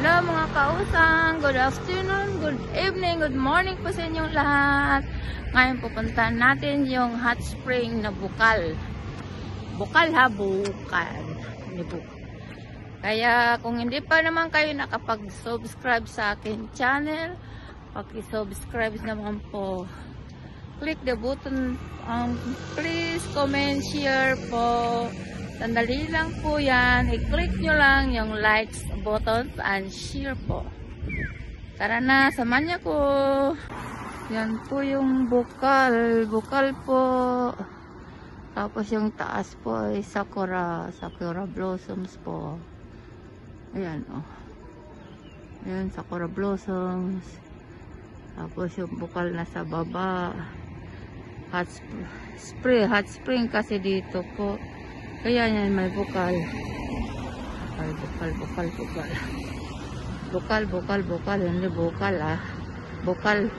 Hello mga kausang, good afternoon, good evening, good morning po sa inyong lahat. Ngayon pupuntahan natin yung hot spring na bukal. Bukal ha, bukal. Kaya kung hindi pa naman kayo nakapag-subscribe sa akin channel, paki-subscribe naman po. Click the button, um, please comment, share po. Sandali lang po yan. I-click nyo lang yung likes button and share po. Tara na, samahan niyo ko. Yan po yung bukal. Bukal po. Tapos yung taas po ay sakura. Sakura blossoms po. Ayan o. Oh. Ayan, sakura blossoms. Tapos yung bukal na sa baba. Hot sp spring. Hot spring kasi dito po. Kaya yan may bukal. Bukal, bukal, bukal, bukal. Bukal, bukal, bukal. Hindi bukal ah. Bukal.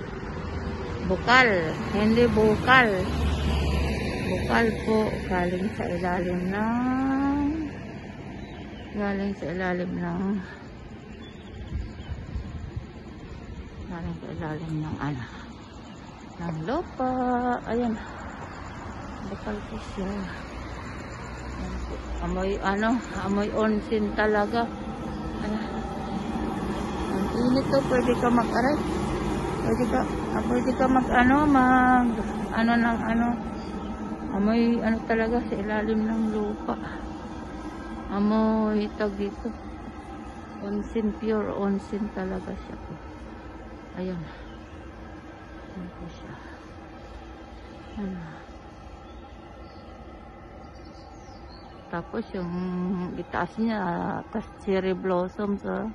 Bukal. Hindi bukal. Bukal po. Galing sa ilalim ng galing sa ilalim ng galing sa ilalim ng ano ng lupa. Ayan. Bukal po siya. Amoy ano, amoy onsin talaga. Ay, ang init to, pwede ka mag-aray. Pwede ka, ah, pwede ka mag ano, mag ano ng ano. Amoy ano talaga sa ilalim ng lupa. Amoy tag dito. Onsin, pure onsin talaga siya po. Ayan. Ayan po siya. Ano. Tapos yung itaas niya, tas cherry blossoms, ah.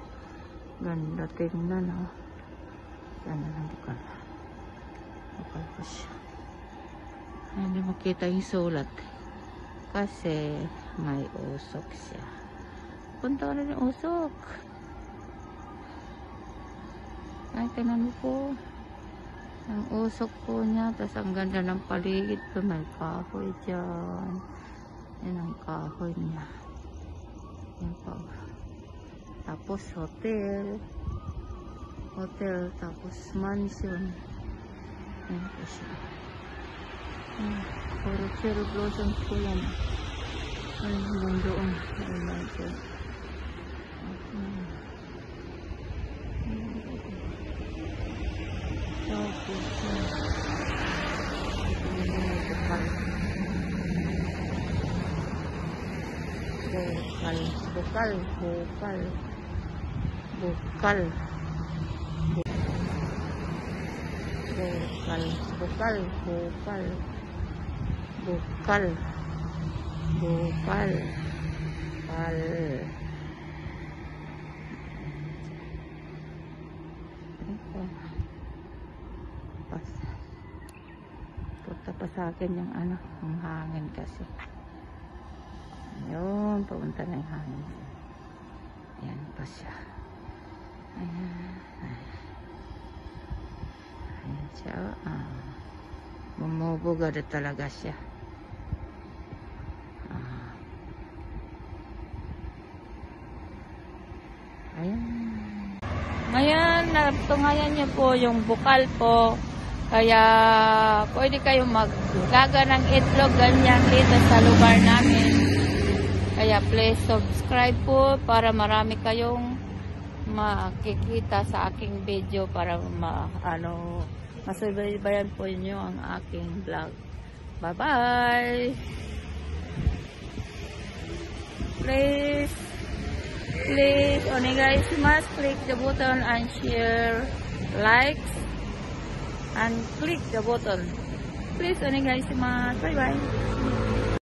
Ganda tingnan, ah. Yan na lang bukal. Bukal pa siya. Hindi makita yung sulat. Kasi may usok siya. Punta na yung usok. Ay, tingnan mo po. Ang usok po niya. Tapos ang ganda ng paligid ko. May kahoy dyan. Yan ang kahoy niya. Yan po. Tapos hotel. Hotel. Tapos mansion. Yan po siya. Yan. Puro cherry blossoms po yan. Yan yung doon. Yan lang po. Tapos yan. Yan yung bukal. Bukal bukal bukal bukal. Bukal bukal bukal bukal bukal bukal. Pas punta pa sa akin yung ano ang hangin kasi Ayun, papunta na yung hangin. Ayan pa siya. Ayan. Ayan siya. Ah. Bumubuga na talaga siya. Ah. Ayan. Ngayon, natungayan niyo po yung bukal po. Kaya, pwede kayong maggaga ng itlog ganyan dito sa lugar namin. Kaya please subscribe po para marami kayong makikita sa aking video para ma, ano, masubaybayan po niyo ang aking vlog. Bye-bye! Please, please, onegaishimasu, click the button and share, likes, and click the button. Please, onegaishimasu. Bye-bye!